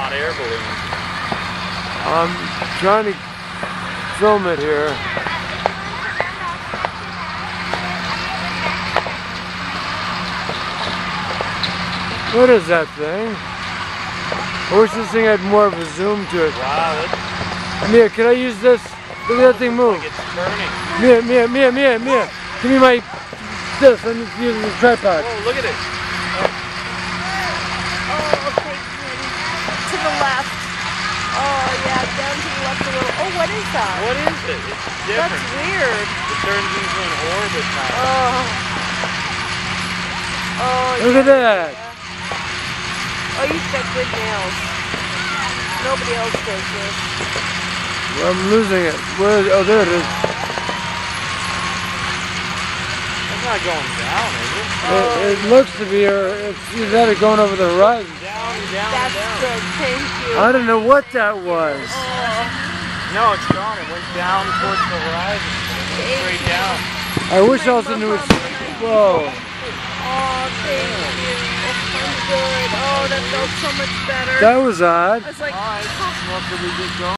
hot air balloon. I'm trying to film it here. What is that thing? I wish this thing had more of a zoom to it. Wow, Mia, can I use this? Look at that thing move. like it's turning. Mia, Mia, Mia, Mia, Mia. Give me my this. I'm just using the tripod. Whoa, look at it. Oh, okay, Gwen. To the left. Oh, yeah, down to the left a little. Oh, what is that? What is it? It's different. That's weird. It turns into an orbit now. Oh. Oh, Look at that. yeah. Oh, you've got good nails. Nobody else does this. I'm losing it. Where is Oh, there it is. It's not going down, is it? It, it looks to be, or it's either that or going over the horizon. Down down That's and down. good. Thank you. I don't know what that was. Oh, No, it's gone. It went down towards the horizon. It went straight down. I wish I also knew it's. Whoa. oh, thank you. I'm good. Oh, that felt so much better. That was odd. I was like, All right. Well,